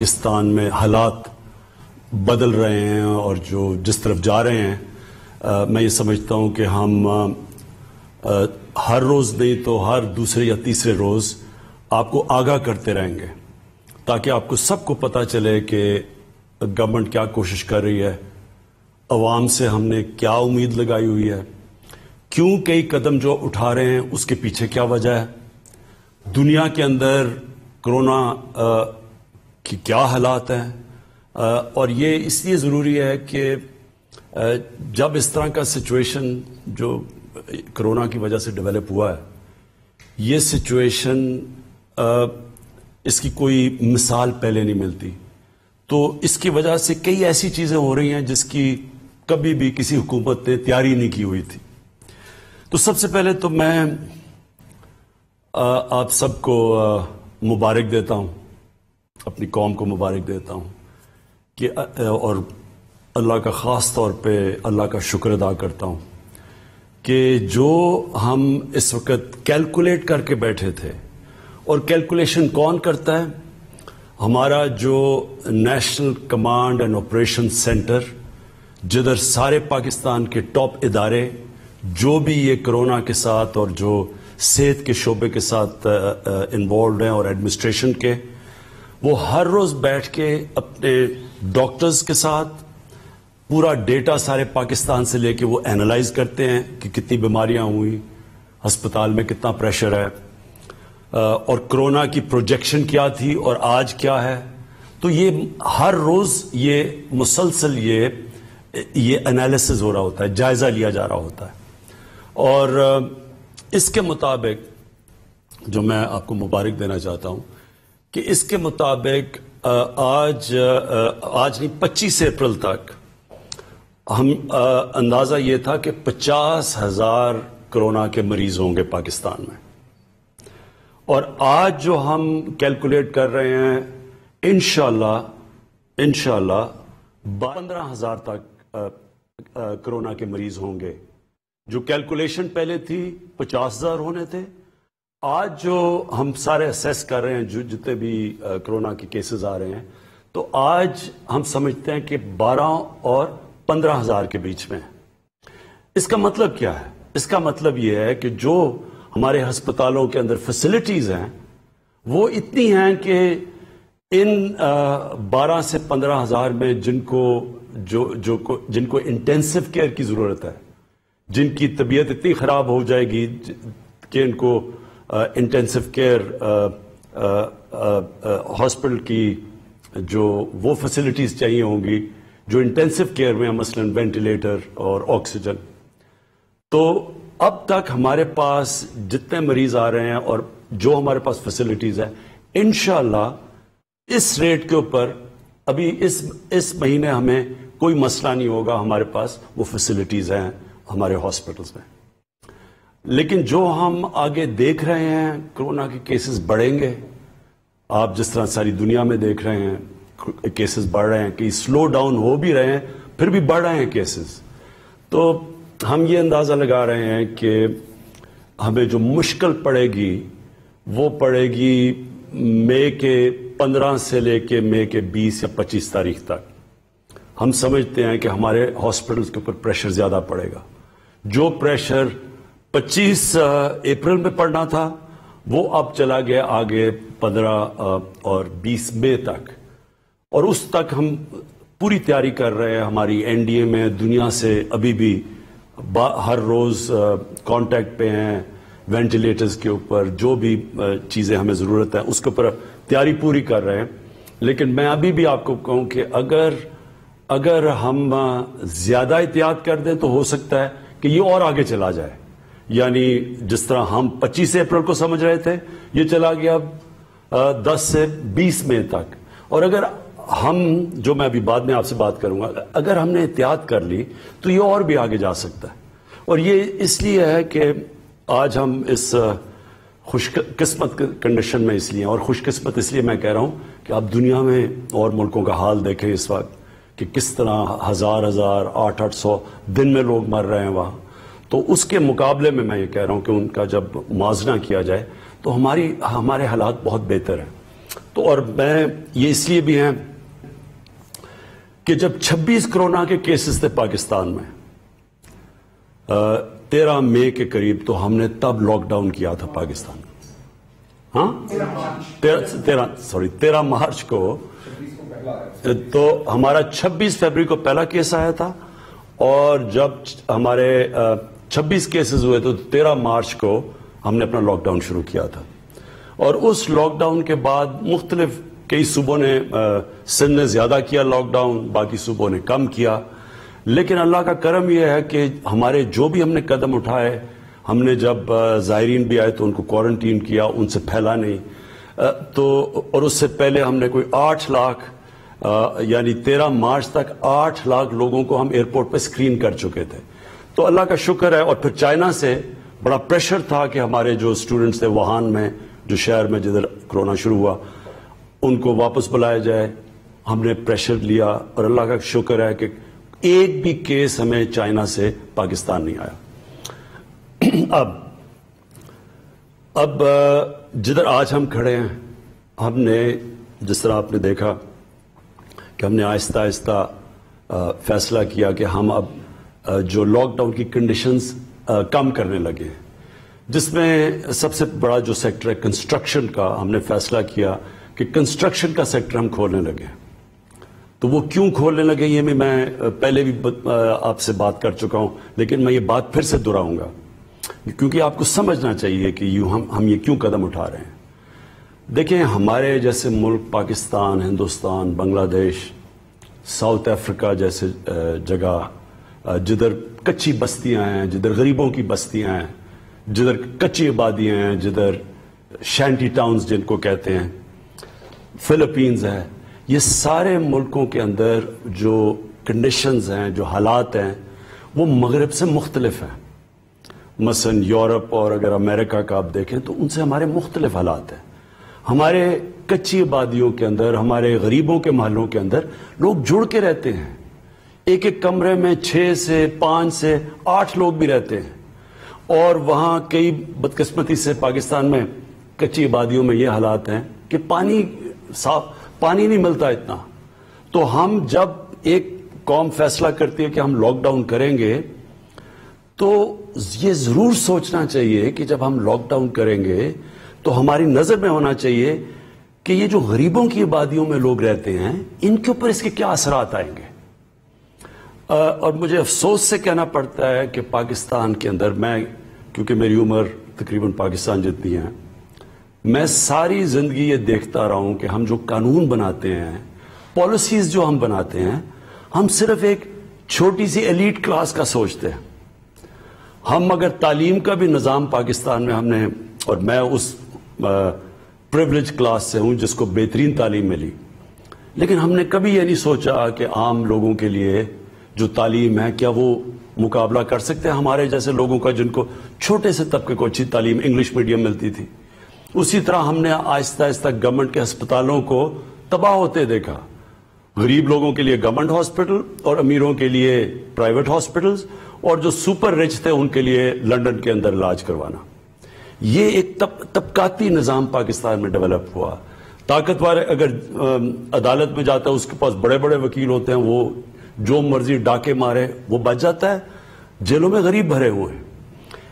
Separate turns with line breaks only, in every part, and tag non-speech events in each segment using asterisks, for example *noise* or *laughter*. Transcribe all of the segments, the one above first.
पाकिस्तान में हालात बदल रहे हैं और जो जिस तरफ़ जा रहे हैं आ, मैं ये समझता हूँ कि हम आ, आ, हर रोज़ नहीं तो हर दूसरे या तीसरे रोज़ आपको आगाह करते रहेंगे ताकि आपको सबको पता चले कि गवर्नमेंट क्या कोशिश कर रही है अवाम से हमने क्या उम्मीद लगाई हुई है क्यों कई कदम जो उठा रहे हैं उसके पीछे क्या वजह है। दुनिया के अंदर कोरोना की क्या हालात हैं? और ये इसलिए ज़रूरी है कि जब इस तरह का सिचुएशन जो कोरोना की वजह से डेवलप हुआ है, ये सिचुएशन इसकी कोई मिसाल पहले नहीं मिलती। तो इसकी वजह से कई ऐसी चीज़ें हो रही हैं जिसकी कभी भी किसी हुकूमत ने तैयारी नहीं की हुई थी। तो सबसे पहले तो मैं आप सबको मुबारक देता हूँ। अपनी कौम को मुबारक देता हूँ कि और अल्लाह का ख़ास तौर पे अल्लाह का शुक्र अदा करता हूँ कि जो हम इस वक्त कैलकुलेट करके बैठे थे और कैलकुलेशन कौन करता है? हमारा जो national command and operation centre, जिधर सारे पाकिस्तान के टॉप इदारे, जो भी ये कोरोना के साथ और जो सेहत के शोबे के साथ इन्वॉल्व हैं और एडमिनिस्ट्रेशन के वो हर रोज बैठ के अपने डॉक्टर्स के साथ पूरा डेटा सारे पाकिस्तान से लेके वो एनालाइज करते हैं कि कितनी बीमारियाँ हुई, अस्पताल में कितना प्रेशर है और कोरोना की प्रोजेक्शन क्या थी और आज क्या है। तो ये हर रोज ये मुसलसल ये ये एनालिसिस हो रहा होता है, जायजा लिया जा रहा होता है। और इसके मुताबिक जो मैं आपको मुबारक देना चाहता हूँ कि इसके मुताबिक आज आज नहीं 25 अप्रैल तक हम अंदाज़ा ये था कि पचास हज़ार कोरोना के मरीज़ होंगे पाकिस्तान में। और आज जो हम कैलकुलेट कर रहे हैं, इनशाला इनशाला पंद्रह हज़ार तक कोरोना के मरीज़ होंगे। जो कैलकुलेशन पहले थी, पचास हज़ार होने थे। आज जो हम सारे असेस कर रहे हैं जो जितने भी कोरोना के केसेस आ रहे हैं तो आज हम समझते हैं कि 12 और पंद्रह हज़ार के बीच में इसका मतलब क्या है? इसका मतलब यह है कि जो हमारे अस्पतालों के अंदर फैसिलिटीज़ हैं वो इतनी हैं कि इन बारह से पंद्रह हज़ार में जिनको जो जो को, जिनको इंटेंसिव केयर की ज़रूरत है जिनकी तबीयत इतनी खराब हो जाएगी कि इनको इंटेंसिव केयर हॉस्पिटल की जो वो फैसिलिटीज़ चाहिए होंगी, जो इंटेंसिव केयर में मसलन वेंटिलेटर और ऑक्सीजन तो अब तक हमारे पास जितने मरीज़ आ रहे हैं और जो हमारे पास फैसिलिटीज़ है, इनशाला इस रेट के ऊपर अभी इस इस महीने हमें कोई मसला नहीं होगा हमारे पास, वो फैसिलिटीज़ हैं हमारे हॉस्पिटल्स में। लेकिन जो हम आगे देख रहे हैं, कोरोना के केसेस बढ़ेंगे। आप जिस तरह सारी दुनिया में देख रहे हैं केसेस बढ़ रहे हैं कि स्लो डाउन हो भी रहे हैं, फिर भी बढ़ रहे हैं केसेस तो हम ये अंदाज़ा लगा रहे हैं कि हमें जो मुश्किल पड़ेगी, वो पड़ेगी मई के 15 से लेके मई के 20 या 25 तारीख तक। हम समझते हैं कि हमारे हॉस्पिटल्स के ऊपर प्रेशर ज़्यादा पड़ेगा। जो प्रेशर 25 अप्रैल में पढ़ना था। वो अब चला गया आगे 15 और 20 मई तक। और उस तक हम पूरी तैयारी कर रहे हैं। हमारी एनडीए में, दुनिया से अभी भी हर रोज कांटेक्ट पे हैं वेंटिलेटर्स के ऊपर, जो भी चीज़ें हमें ज़रूरत है, उसके ऊपर तैयारी पूरी कर रहे हैं। लेकिन मैं अभी भी आपको कहूँ कि अगर अगर हम ज़्यादा एहतियात कर दें तो हो सकता है कि ये और आगे चला जाए। यानी जिस तरह हम 25 अप्रैल को समझ रहे थे, ये चला गया अब 10 से 20 मई तक। और अगर हम, जो मैं अभी बाद में आपसे बात करूँगा, अगर हमने एहतियात कर ली तो ये और भी आगे जा सकता है। और ये इसलिए है कि आज हम इस खुशकिस्मत कंडीशन में इसलिए और खुशकिस्मत इसलिए मैं कह रहा हूँ कि आप दुनिया में और मुल्कों का हाल देखें इस वक्त कि किस तरह हज़ार हज़ार, आठ आठ सौ दिन में लोग मर रहे हैं वहाँ। तो उसके मुकाबले में मैं ये कह रहा हूँ कि उनका जब मुआजना किया जाए तो हमारी, हमारे हालात बहुत बेहतर हैं। तो और मैं ये इसलिए भी हैं कि जब 26 कोरोना के केसेस थे पाकिस्तान में तेरह मई के करीब तो हमने तब लॉकडाउन किया था पाकिस्तान। हाँ? तेरह सॉरी तेरह मार्च को तो हमारा 26 फरवरी को पहला केस आया था, और जब हमारे 26 केसेस हुए तो 13 मार्च को हमने अपना लॉकडाउन शुरू किया था। और उस लॉकडाउन के बाद मुख्तलिफ़ कई सूबों ने सिंध ने ज़्यादा किया लॉकडाउन बाकी सूबों ने कम किया। लेकिन अल्लाह का करम यह है कि हमारे जो भी हमने कदम उठाए, हमने जब जायरीन भी आए तो उनको क्वारंटीन किया, उनसे फैला नहीं। तो और उससे पहले हमने कोई आठ लाख यानी तेरह मार्च तक आठ लाख लोगों को हम एयरपोर्ट पर स्क्रीन कर चुके थे। तो अल्लाह का शुक्र है और फिर चाइना से बड़ा प्रेशर था कि हमारे जो स्टूडेंट्स थे वहान में, जो शहर में जिधर कोरोना शुरू हुआ, उनको वापस बुलाया जाए। हमने प्रेशर लिया और अल्लाह का शुक्र है कि एक भी केस हमें चाइना से पाकिस्तान नहीं आया। *clears throat* अब अब जिधर आज हम खड़े हैं, हमने, जिस तरह आपने देखा कि हमने आहिस्ता आहिस्ता फैसला किया कि हम अब जो लॉकडाउन की कंडीशंस कम करने लगे जिसमें सबसे बड़ा जो सेक्टर है कंस्ट्रक्शन का, हमने फैसला किया कि कंस्ट्रक्शन का सेक्टर हम खोलने लगे तो वो क्यों खोलने लगे, ये मैं मैं पहले भी आपसे बात कर चुका हूँ, लेकिन मैं ये बात फिर से दोहराऊँगा। क्योंकि आपको समझना चाहिए कि यूँ, हम हम ये क्यों कदम उठा रहे हैं। देखें हमारे जैसे मुल्क, पाकिस्तान, हिंदुस्तान, बांग्लादेश, साउथ अफ्रीका जैसे जगह जिधर कच्ची बस्तियाँ हैं, जिधर गरीबों की बस्तियाँ हैं, जिधर कच्ची आबादियाँ हैं, जिधर शैंटी टाउन्स जिनको कहते हैं, फिलीपींस है, ये सारे मुल्कों के अंदर जो कंडीशंस हैं, जो हालात हैं, वो मगरब से मुख्तलिफ़ हैं। मसन यूरोप और अगर अमेरिका का आप देखें तो उनसे हमारे मुख्तलिफ़ हालात हैं। हमारे कच्ची आबादियों के अंदर, हमारे गरीबों के महलों के अंदर लोग जुड़ के रहते हैं। एक एक कमरे में छह से पाँच से आठ लोग भी रहते हैं। और वहाँ कई बदकिस्मती से पाकिस्तान में कच्ची आबादियों में ये हालात हैं कि पानी साफ़, पानी नहीं मिलता इतना। तो हम जब एक कौम फैसला करती है कि हम लॉकडाउन करेंगे तो ये ज़रूर सोचना चाहिए कि जब हम लॉकडाउन करेंगे तो हमारी नज़र में होना चाहिए कि ये जो गरीबों की आबादियों में लोग रहते हैं, इनके ऊपर इसके क्या असरात आएँगे? और मुझे अफसोस से कहना पड़ता है कि पाकिस्तान के अंदर मैं, क्योंकि मेरी उम्र तकरीबन पाकिस्तान जितनी है, मैं सारी ज़िंदगी ये देखता रहा हूँ कि हम जो कानून बनाते हैं पॉलिसीज़ जो हम बनाते हैं, हम सिर्फ़ एक छोटी सी एलीट क्लास का सोचते हैं। हम अगर तालीम का भी निज़ाम पाकिस्तान में हमने, और मैं उस प्रिवलेज क्लास से हूँ जिसको बेहतरीन तालीम मिली, लेकिन हमने कभी यह नहीं सोचा कि आम लोगों के लिए जो तालीम है, क्या वो मुकाबला कर सकते हैं? हमारे जैसे लोगों का जिनको छोटे से तबके को अच्छी तालीम इंग्लिश मीडियम मिलती थी। उसी तरह हमने आहिस्ता आहिस्ता गवर्नमेंट के अस्पतालों को तबाह होते देखा। गरीब लोगों के लिए गवर्नमेंट हॉस्पिटल और अमीरों के लिए प्राइवेट हॉस्पिटल्स और जो सुपर रिच थे, उनके लिए लंदन के अंदर इलाज करवाना। ये एक तब, तबकाती निज़ाम पाकिस्तान में डेवलप हुआ। ताकतवर अगर अदालत में जाता है उसके पास बड़े बड़े वकील होते हैं, वो जो मर्ज़ी डाके मारे, वो बच जाता है। जेलों में गरीब भरे हुए हैं।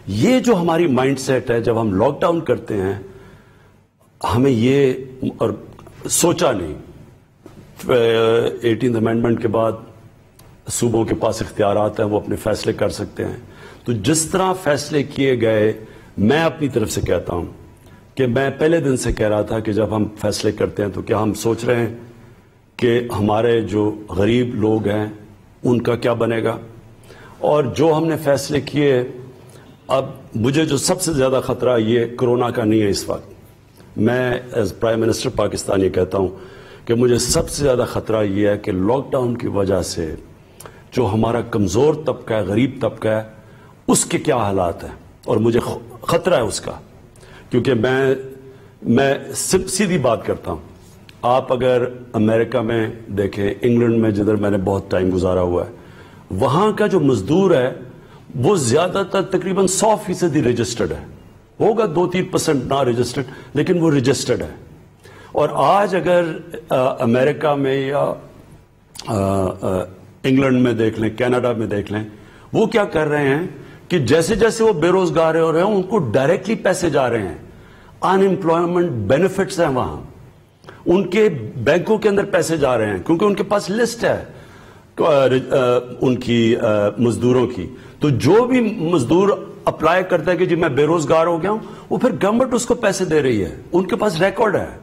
ये जो हमारी माइंड सेट है, जब हम लॉकडाउन करते हैं, हमें ये और सोचा नहीं। एटीन अमेंडमेंट के बाद सूबों के पास इख्तियार हैं, वो अपने फैसले कर सकते हैं। तो जिस तरह फैसले किए गए, मैं अपनी तरफ़ से कहता हूँ कि मैं पहले दिन से कह रहा था कि जब हम फैसले करते हैं तो क्या हम सोच रहे हैं कि हमारे जो गरीब लोग हैं, उनका क्या बनेगा? और जो हमने फैसले किए, अब मुझे जो सबसे ज़्यादा ख़तरा ये कोरोना का नहीं है इस वक्त। मैं एज प्राइम मिनिस्टर पाकिस्तान ये कहता हूँ कि मुझे सबसे ज़्यादा ख़तरा ये है कि लॉकडाउन की वजह से जो हमारा कमज़ोर तबका है, गरीब तबका है, उसके क्या हालात हैं? और मुझे ख़तरा है उसका। क्योंकि मैं मैं सीधी बात करता हूँ आप अगर अमेरिका में देखें इंग्लैंड में जिधर मैंने बहुत टाइम गुजारा हुआ है वहाँ का जो मजदूर है वो ज़्यादातर तकरीबन सौ फ़ीसदी रजिस्टर्ड है। होगा दो तीन परसेंट ना रजिस्टर्ड लेकिन वो रजिस्टर्ड है। और आज अगर आ, अमेरिका में या इंग्लैंड में देख लें कनाडा में देख लें वो क्या कर रहे हैं कि जैसे जैसे वो बेरोजगार हो रहे हैं उनको डायरेक्टली पैसे जा रहे हैं। अनएम्प्लॉयमेंट बेनिफिट्स हैं वहाँ। उनके बैंकों के अंदर पैसे जा रहे हैं, क्योंकि उनके पास लिस्ट है उनकी मजदूरों की। तो जो भी मजदूर अप्लाई करता है कि जी मैं बेरोजगार हो गया हूँ, वो फिर गवर्नमेंट उसको पैसे दे रही है। उनके पास रिकॉर्ड है।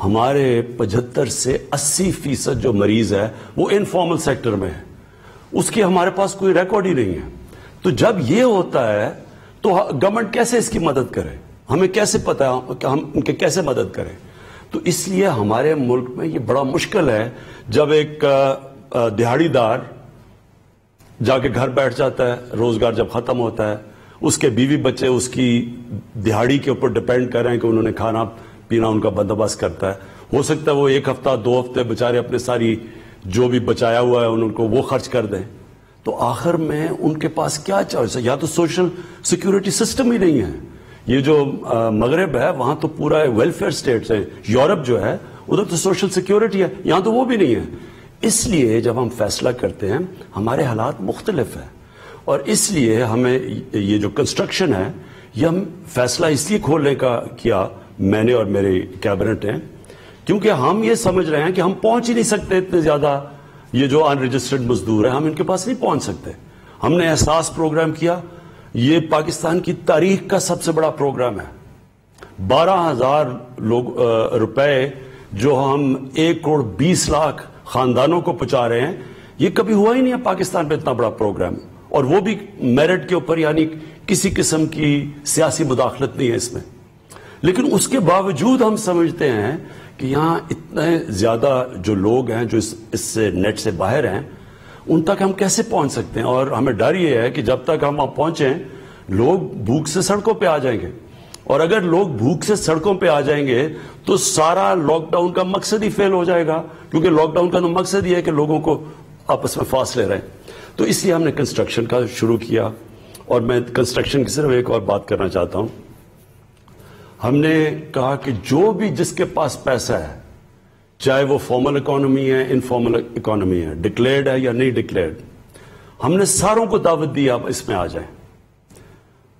हमारे 75 से 80 फ़ीसद जो मरीज़ है, वो इनफॉर्मल सेक्टर में है। उसकी हमारे पास कोई रिकॉर्ड ही नहीं है। तो जब ये होता है तो गवर्नमेंट कैसे इसकी मदद करे? हमें कैसे पता हम, उनके कैसे मदद करें? तो इसलिए हमारे मुल्क में ये बड़ा मुश्किल है जब एक दिहाड़ीदार जाके घर बैठ जाता है, रोज़गार जब खत्म होता है, उसके बीवी बच्चे उसकी दिहाड़ी के ऊपर डिपेंड कर रहे हैं कि उन्होंने खाना पीना उनका बंदोबस्त करता है। हो सकता है वो एक हफ़्ता, दो हफ़्ते बेचारे अपने सारी जो भी बचाया हुआ है, उनको वो खर्च कर दें। तो आखिर में उनके पास क्या चॉइस है? या तो सोशल सिक्योरिटी सिस्टम ही नहीं है ये जो मगरब है, वहाँ तो पूरा वेलफेयर स्टेट्स है। यूरोप जो है, उधर तो सोशल सिक्योरिटी है, यहाँ तो वो भी नहीं है। इसलिए जब हम फैसला करते हैं, हमारे हालात मुख्तलिफ़ है। और इसलिए हमें ये जो कंस्ट्रक्शन है, ये हम फैसला इसलिए खोलने का किया, मैंने और मेरे कैबिनेट ने, क्योंकि हम ये समझ रहे हैं कि हम पहुँच ही नहीं सकते इतने ज़्यादा। ये जो अनरजिस्टर्ड मजदूर है, हम इनके पास नहीं पहुँच सकते। हमने एहसास प्रोग्राम किया ये पाकिस्तान की तारीख का सबसे बड़ा प्रोग्राम है। बारह हज़ार लोग रुपए जो हम एक करोड़ बीस लाख खानदानों को पहुँचा रहे हैं ये कभी हुआ ही नहीं है पाकिस्तान पे इतना बड़ा प्रोग्राम। और वो भी मेरिट के ऊपर यानी किसी किस्म की सियासी मुदाखलत नहीं है इसमें। लेकिन उसके बावजूद हम समझते हैं कि यहाँ इतने ज़्यादा जो लोग हैं जो इससे इस, नेट से बाहर हैं उन तक हम कैसे पहुँच सकते हैं? और हमें डर यह है कि जब तक हम वहाँ पहुँचे, लोग भूख से सड़कों पे आ जाएँगे। और अगर लोग भूख से सड़कों पे आ जाएँगे तो सारा लॉकडाउन का मकसद ही फेल हो जाएगा। क्योंकि लॉकडाउन का तो मकसद ही है कि लोगों को आपस में फासले रहे तो इसलिए हमने कंस्ट्रक्शन का शुरू किया। और मैं कंस्ट्रक्शन की सिर्फ़ एक और बात करना चाहता हूँ। हमने कहा कि जो भी जिसके पास पैसा है चाहे वो फॉर्मल इकोनॉमी है इनफॉर्मल इकोनॉमी है डिक्लेयर्ड है या नहीं डिक्लेयर्ड हमने सारों को दावत दी, आप इसमें आ जाए।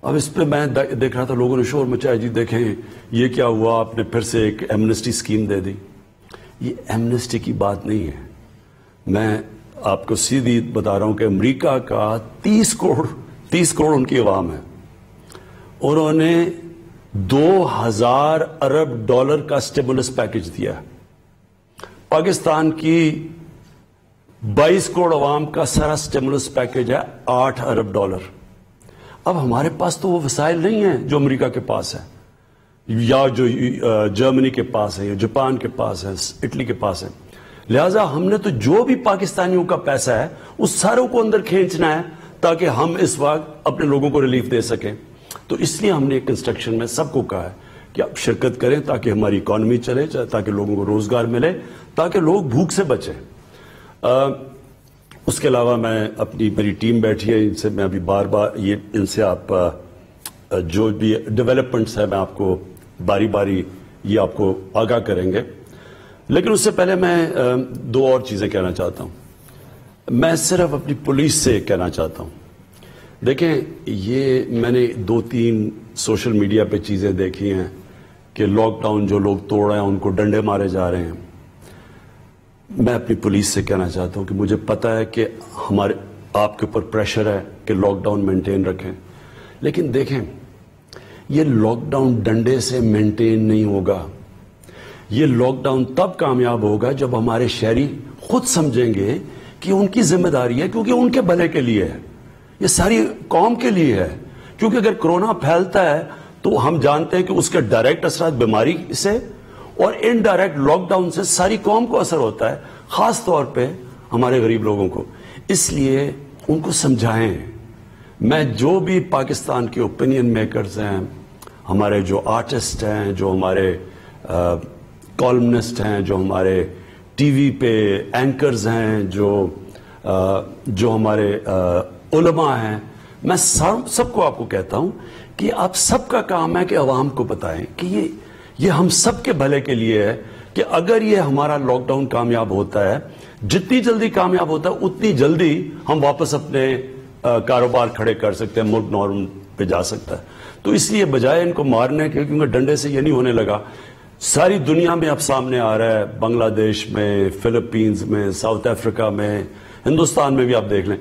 अब इस पर मैं देख रहा था, लोगों ने शोर मचाया, जी देखें, ये क्या हुआ, आपने फिर से एक एमनेस्टी स्कीम दे दी। ये एमनेस्टी की बात नहीं है। मैं आपको सीधी बता रहा हूँ कि अमेरिका का तीस करोड़ तीस करोड़ उनकी आवाम है। उन्होंने दो हज़ार अरब डॉलर का स्टेबुलस पैकेज दिया पाकिस्तान की 22 करोड़ अवाम का सारा स्टेबुलस पैकेज है 8 अरब डॉलर। अब हमारे पास तो वो वसाइल नहीं है जो अमेरिका के पास है, या जो जर्मनी के पास है, या जापान के पास है, इटली के पास है। लिहाजा हमने तो जो भी पाकिस्तानियों का पैसा है, उस सारों को अंदर खींचना है, ताकि हम इस वक्त अपने लोगों को रिलीफ दे सकें। तो इसलिए हमने कंस्ट्रक्शन में सबको कहा है कि आप शिरकत करें ताकि हमारी इकॉनमी चले ताकि लोगों को रोज़गार मिले, ताकि लोग भूख से बचें। उसके अलावा मैं अपनी, मेरी टीम बैठी है, इनसे मैं अभी बार बार ये, इनसे आप जो भी डेवलपमेंट्स है, मैं आपको बारी बारी ये आपको आगाह करेंगे। लेकिन उससे पहले मैं दो और चीज़ें कहना चाहता हूँ। मैं सिर्फ़ अपनी पुलिस से कहना चाहता हूँ। देखें, ये मैंने दो तीन सोशल मीडिया पे चीज़ें देखी हैं। कि लॉकडाउन जो लोग तोड़ रहे हैं, उनको डंडे मारे जा रहे हैं। मैं अपनी पुलिस से कहना चाहता हूँ कि मुझे पता है कि हमारे, आपके ऊपर प्रेशर है कि लॉकडाउन मेंटेन रखें। लेकिन देखें, ये लॉकडाउन डंडे से मेंटेन नहीं होगा। ये लॉकडाउन तब कामयाब होगा जब हमारे शहरी खुद समझेंगे कि उनकी ज़िम्मेदारी है, क्योंकि उनके भले के लिए है। ये सारी कौम के लिए है। क्योंकि अगर कोरोना फैलता है तो हम जानते हैं कि उसके डायरेक्ट असर बीमारी से और इनडायरेक्ट लॉकडाउन से सारी कौम को असर होता है खास तौर पे हमारे गरीब लोगों को। इसलिए उनको समझाएँ। मैं जो भी पाकिस्तान के ओपिनियन मेकर्स हैं हमारे जो आर्टिस्ट हैं जो हमारे कॉलमनिस्ट हैं जो हमारे टीवी पे एंकर्स हैं जो आ, जो हमारे आ, उलमा हैं मैं सब सबको आपको कहता हूँ कि आप सबका काम है कि अवाम को बताएँ कि ये ये हम सबके भले के लिए है कि अगर ये हमारा लॉकडाउन कामयाब होता है, जितनी जल्दी कामयाब होता है, उतनी जल्दी हम वापस अपने कारोबार खड़े कर सकते हैं, मुल्क नॉर्म पे जा सकता है। तो इसलिए बजाय इनको मारने के, क्योंकि डंडे से ये नहीं होने लगा, सारी दुनिया में अब सामने आ रहा है, बांग्लादेश में, फिलीपींस में, साउथ अफ्रीका में, हिंदुस्तान में भी आप देख लें।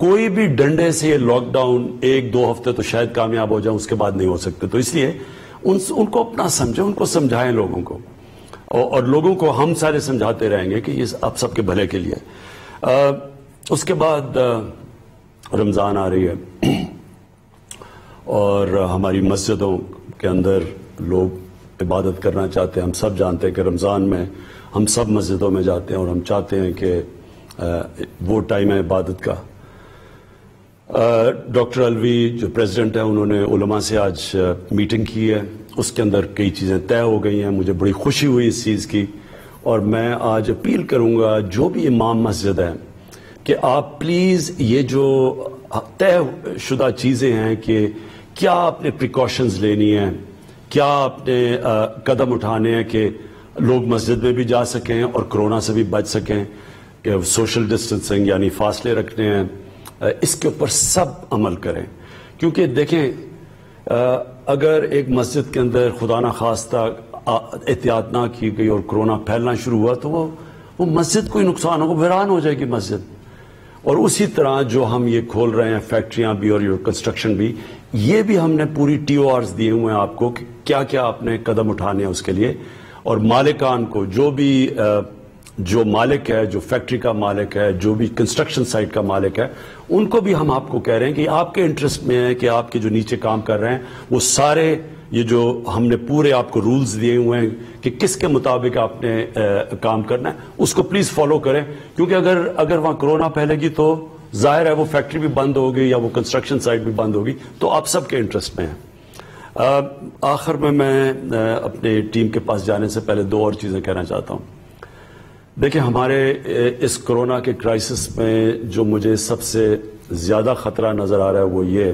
कोई भी डंडे से लॉकडाउन एक दो हफ़्ते तो शायद कामयाब हो जाए उसके बाद नहीं हो सकते। तो इसलिए उन, उनको अपना समझे उनको समझाएँ लोगों को। और, और लोगों को हम सारे समझाते रहेंगे कि ये आप सबके भले के लिए। आ, उसके बाद रमज़ान आ रही है। और हमारी मस्जिदों के अंदर लोग इबादत करना चाहते हैं। हम सब जानते हैं कि रमज़ान में हम सब मस्जिदों में जाते हैं और हम चाहते हैं कि वो टाइम है इबादत का। डॉक्टर अलवी, जो प्रेसिडेंट है, उन्होंने उलमा से आज मीटिंग की है। उसके अंदर कई चीज़ें तय हो गई हैं। मुझे बड़ी खुशी हुई इस चीज़ की। और मैं आज अपील करूँगा, जो भी इमाम मस्जिद है, कि आप प्लीज़ ये जो तय, शुदा चीज़ें हैं कि क्या आपने प्रिकॉशंस लेनी है, क्या आपने कदम उठाने हैं कि लोग मस्जिद में भी जा सकें और कोरोना से भी बच सकें सोशल डिस्टेंसिंग यानी फासले रखने हैं। इसके ऊपर सब अमल करें। क्योंकि देखें अगर एक मस्जिद के अंदर खुदा न खास्ता एहतियात ना की गई और कोरोना फैलना शुरू हुआ तो वो वो मस्जिद को ही नुकसान होगा वीरान हो जाएगी मस्जिद। और उसी तरह जो हम ये खोल रहे हैं, फैक्ट्रियाँ भी और कंस्ट्रक्शन भी, ये भी हमने पूरी टी दिए हुए हैं आपको कि क्या क्या आपने कदम उठाने हैं उसके लिए। और मालिकान को जो भी जो मालिक है जो फैक्ट्री का मालिक है जो भी कंस्ट्रक्शन साइट का मालिक है उनको भी हम आपको कह रहे हैं कि आपके इंटरेस्ट में है कि आपके जो नीचे काम कर रहे हैं वो सारे ये जो हमने पूरे आपको रूल्स दिए हुए हैं कि किसके मुताबिक आपने आ, काम करना है उसको प्लीज़ फॉलो करें। क्योंकि अगर अगर वहाँ कोरोना फैलेगी तो ज़ाहिर है वो फैक्ट्री भी बंद होगी या वो कंस्ट्रक्शन साइट भी बंद होगी तो आप सबके इंटरेस्ट में है। आखिर में मैं अपने टीम के पास जाने से पहले दो और चीज़ें कहना चाहता हूँ। देखिए, हमारे इस कोरोना के क्राइसिस में जो मुझे सबसे ज़्यादा खतरा नज़र आ रहा है वो ये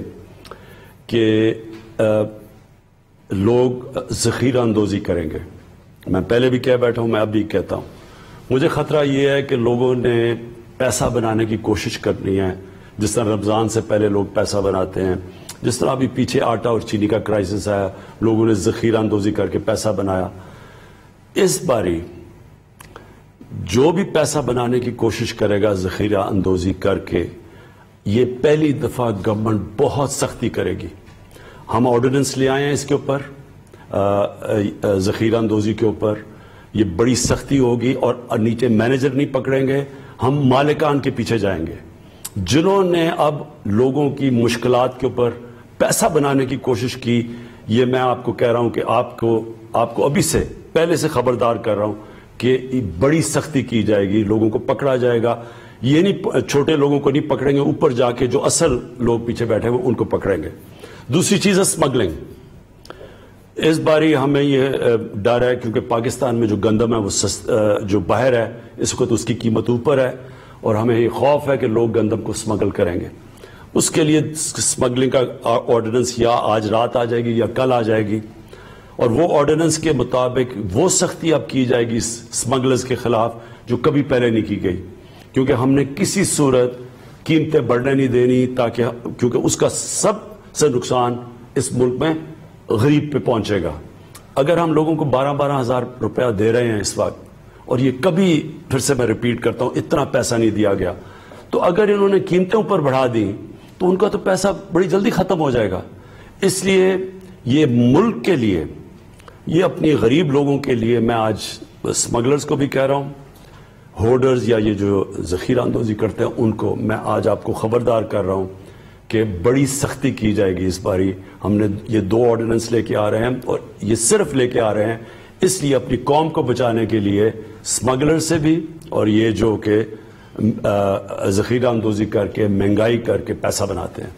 कि लोग जखीरा अंदोजी करेंगे। मैं पहले भी कह बैठा हूँ, मैं अब भी कहता हूँ। मुझे खतरा यह है कि लोगों ने पैसा बनाने की कोशिश करनी है। जिस तरह रमज़ान से पहले लोग पैसा बनाते हैं, जिस तरह अभी पीछे आटा और चीनी का क्राइसिस आया लोगों ने जखीरा अंदोजी करके पैसा बनाया। इस बारी जो भी पैसा बनाने की कोशिश करेगा, जखीरा अंदोजी करके, ये पहली दफ़ा गवर्नमेंट बहुत सख्ती करेगी। हम ऑर्डिनेंस ले आए हैं इसके ऊपर जखीरा अंदोजी के ऊपर। ये बड़ी सख्ती होगी और नीचे मैनेजर नहीं पकड़ेंगे, हम मालिकान के पीछे जाएँगे। जिन्होंने अब लोगों की मुश्किल के ऊपर पैसा बनाने की कोशिश की, ये मैं आपको कह रहा हूँ कि आपको आपको अभी से, पहले से खबरदार कर रहा हूँ कि बड़ी सख्ती की जाएगी लोगों को पकड़ा जाएगा। ये नहीं छोटे लोगों को नहीं पकड़ेंगे ऊपर जाके जो असल लोग पीछे बैठे हुए उनको पकड़ेंगे। दूसरी चीज़ है स्मगलिंग। इस बारी हमें यह डर है क्योंकि पाकिस्तान में जो गंदम है वो सस्त, जो बाहर है इस वक्त उसकी कीमत ऊपर है और हमें ये खौफ है कि लोग गंदम को स्मगल करेंगे। उसके लिए स्मगलिंग का ऑर्डिनेंस या आज रात आ जाएगी या कल आ जाएगी। और वो ऑर्डिनेंस के मुताबिक वो सख्ती अब की जाएगी स्मगलर्स के खिलाफ जो कभी पहले नहीं की गई। क्योंकि हमने किसी सूरत कीमतें बढ़ने नहीं देनी ताकि क्योंकि उसका सबसे नुकसान इस मुल्क में गरीब पे पहुंचेगा। अगर हम लोगों को बारह बारह हज़ार रुपया दे रहे हैं इस वक्त, और ये कभी फिर से मैं रिपीट करता हूँ, इतना पैसा नहीं दिया गया तो अगर इन्होंने कीमतें ऊपर बढ़ा दी तो उनका तो पैसा बड़ी जल्दी खत्म हो जाएगा। इसलिए ये मुल्क के लिए ये अपनी गरीब लोगों के लिए मैं आज स्मगलर्स को भी कह रहा हूँ। होर्डर्स या ये जो जखीरा अंदोजी करते हैं, उनको मैं आज आपको खबरदार कर रहा हूँ कि बड़ी सख्ती की जाएगी इस बारी। हमने ये दो ऑर्डिनेंस लेके आ रहे हैं और ये सिर्फ़ लेके आ रहे हैं, इसलिए अपनी कौम को बचाने के लिए स्मगलर से भी और ये जो कि जखीरा अंदोजी करके, महँगाई करके पैसा बनाते हैं।